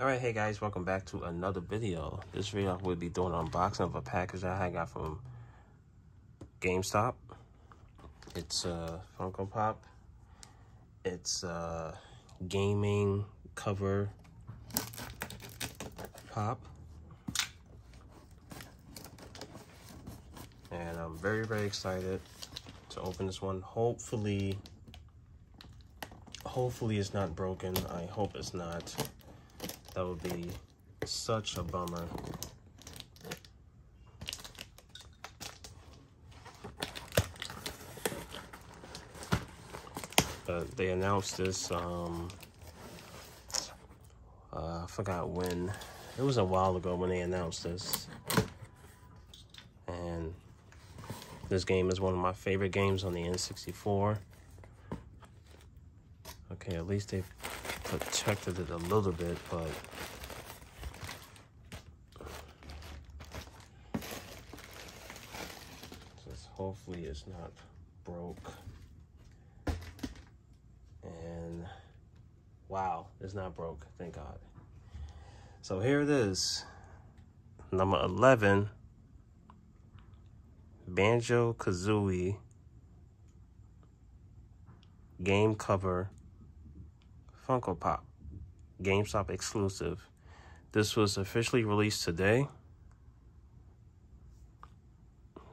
all right hey guys welcome back to another video. This video we'll be doing an unboxing of a package that i got from gamestop. It's a uh, funko pop. It's a uh, gaming cover pop. And i'm very very excited to open this one. Hopefully hopefully it's not broken. I hope it's not that would be such a bummer. But they announced this, um, uh, I forgot when. It was a while ago when they announced this. And this game is one of my favorite games on the N64. Okay, at least they protected it a little bit, but just hopefully it's not broke. And wow, it's not broke, thank God. So here it is, number 11, Banjo-Kazooie game cover Funko Pop, GameStop exclusive. This was officially released today.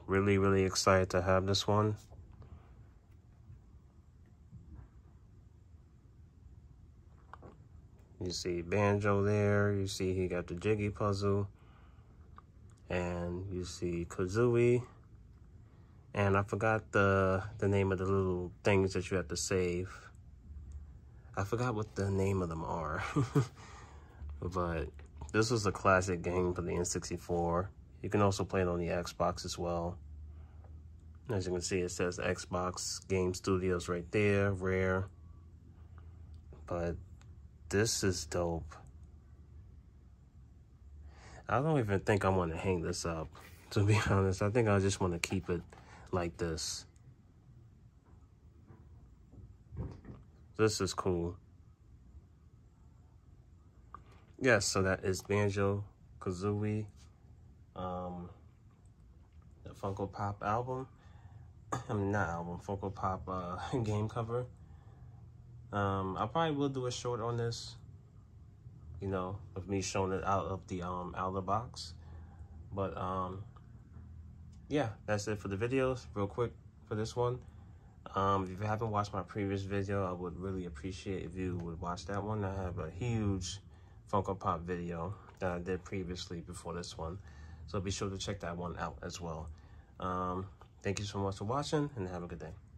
Really, really excited to have this one. You see Banjo there. You see he got the Jiggy puzzle. And you see Kazooie. And I forgot the the name of the little things that you have to save. I forgot what the name of them are. but this was a classic game for the N64. You can also play it on the Xbox as well. As you can see, it says Xbox Game Studios right there, rare. But this is dope. I don't even think I want to hang this up, to be honest. I think I just want to keep it like this. This is cool. Yes, so that is Banjo Kazooie, um, the Funko Pop album. I mean, not album, Funko Pop uh, game cover. Um, I probably will do a short on this, you know, of me showing it out of the um out of the box. But um, yeah, that's it for the videos. Real quick for this one. Um, if you haven't watched my previous video, I would really appreciate if you would watch that one. I have a huge Funko Pop video that I did previously before this one. So be sure to check that one out as well. Um, thank you so much for watching and have a good day.